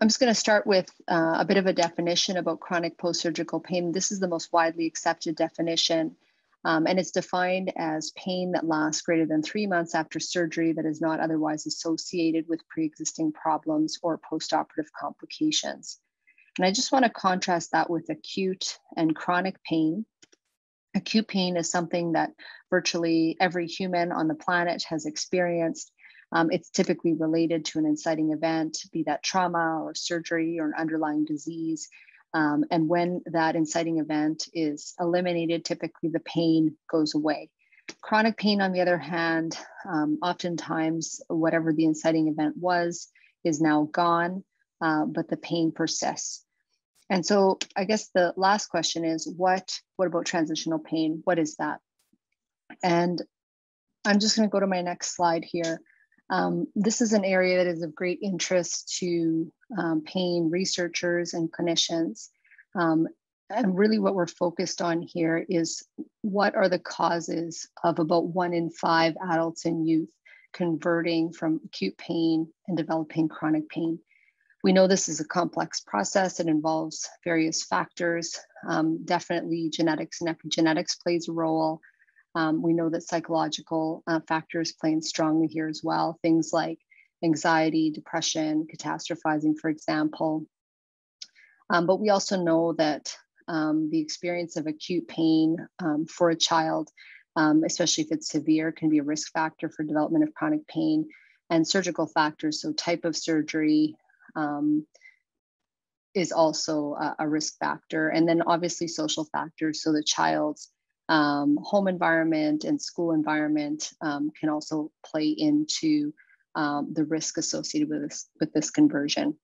I'm just going to start with uh, a bit of a definition about chronic post-surgical pain. This is the most widely accepted definition, um, and it's defined as pain that lasts greater than three months after surgery that is not otherwise associated with pre-existing problems or post-operative complications. And I just want to contrast that with acute and chronic pain. Acute pain is something that virtually every human on the planet has experienced um, it's typically related to an inciting event, be that trauma or surgery or an underlying disease. Um, and when that inciting event is eliminated, typically the pain goes away. Chronic pain, on the other hand, um, oftentimes whatever the inciting event was is now gone, uh, but the pain persists. And so I guess the last question is what, what about transitional pain? What is that? And I'm just going to go to my next slide here. Um, this is an area that is of great interest to um, pain researchers and clinicians. Um, and really what we're focused on here is what are the causes of about one in five adults and youth converting from acute pain and developing chronic pain. We know this is a complex process. It involves various factors. Um, definitely genetics and epigenetics plays a role. Um, we know that psychological uh, factors play in strongly here as well. Things like anxiety, depression, catastrophizing, for example. Um, but we also know that um, the experience of acute pain um, for a child, um, especially if it's severe, can be a risk factor for development of chronic pain and surgical factors. So type of surgery, um, is also a, a, risk factor. And then obviously social factors. So the child's um, home environment and school environment um, can also play into um, the risk associated with this, with this conversion.